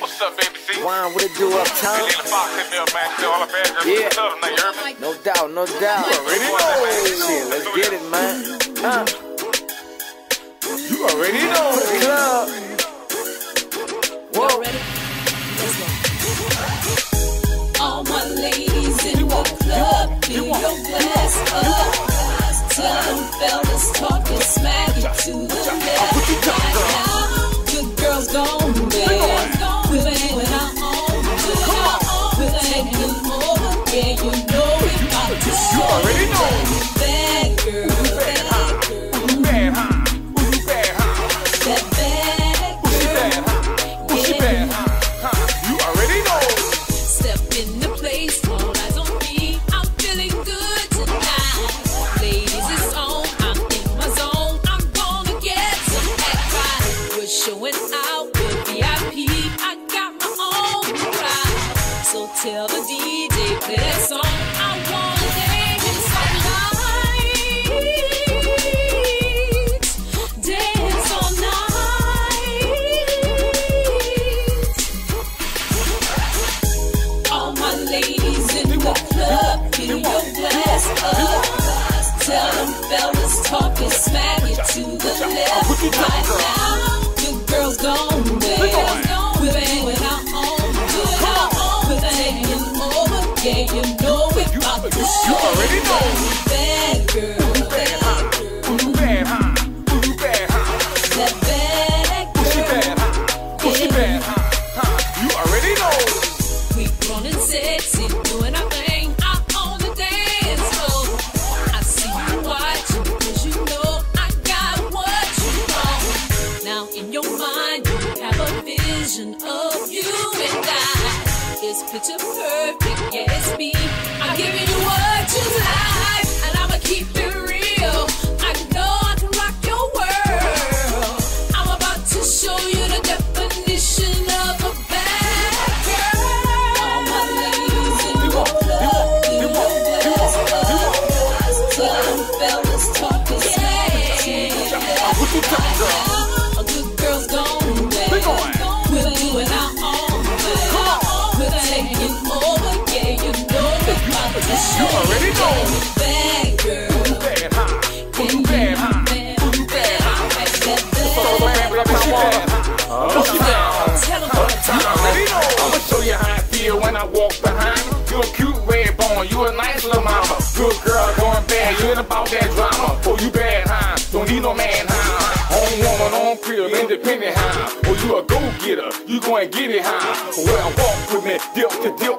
What's up, baby? C? Wine, what it do uptown? Laylla Fox hit me up, man. Still all the bad girls. Yeah. Love them, you heard me? No doubt, no doubt. You already know. Shit, let's get it, man. Huh? You already know. Club. Whoa. You already know. Bad girl, bad bad, that bad girl. You already know. Step in the place, me. I'm feeling good tonight. Ladies, it's on. I'm in my zone. I'm gonna get some. We're showing out with VIP. I got my own. So tell the DJ smack it to the left. Right now, girls gone bad. We're on the We're taking over, yeah, you know it. To You already know. Bad girl, bad girl, Who you bad, huh? Who you bad, huh? that bad girl. bad, huh? Who she bad, huh? Huh? It's picture perfect, yeah, it's me. I'm giving you Oh, you bad, huh? Don't need no man, huh? Own woman, own crib, independent, huh? Oh, you a go-getter, you go and get it, huh? Well, walk with me, dip to dip